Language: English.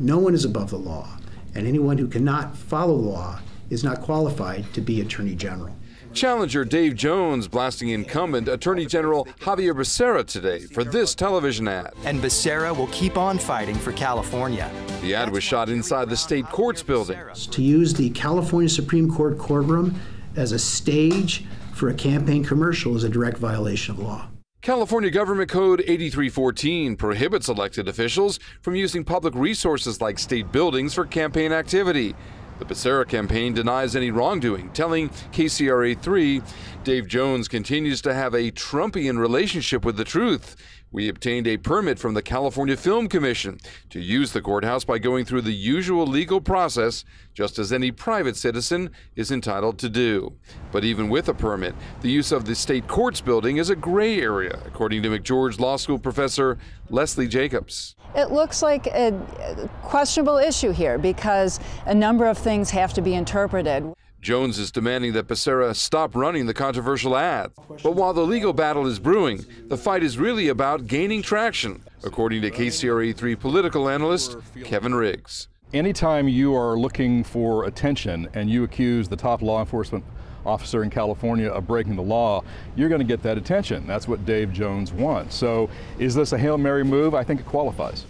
No one is above the law, and anyone who cannot follow the law is not qualified to be Attorney General. Challenger Dave Jones blasting incumbent Attorney General Xavier Becerra today for this television ad. And Becerra will keep on fighting for California. The ad was shot inside the state courts building. To use the California Supreme Court courtroom as a stage for a campaign commercial is a direct violation of law. California Government Code 8314 prohibits elected officials from using public resources like state buildings for campaign activity. The Becerra campaign denies any wrongdoing, telling KCRA 3 Dave Jones continues to have a Trumpian relationship with the truth. We obtained a permit from the California Film Commission to use the courthouse by going through the usual legal process, just as any private citizen is entitled to do. But even with a permit, the use of the state courts building is a gray area, according to McGeorge Law School professor Leslie Jacobs. It looks like a questionable issue here because a number of things have to be interpreted. Jones is demanding that Becerra stop running the controversial ad. But while the legal battle is brewing, the fight is really about gaining traction, according to KCRA 3 political analyst Kevin Riggs. Anytime you are looking for attention and you accuse the top law enforcement officer in California of breaking the law, you're going to get that attention. That's what Dave Jones wants. So is this a Hail Mary move? I think it qualifies.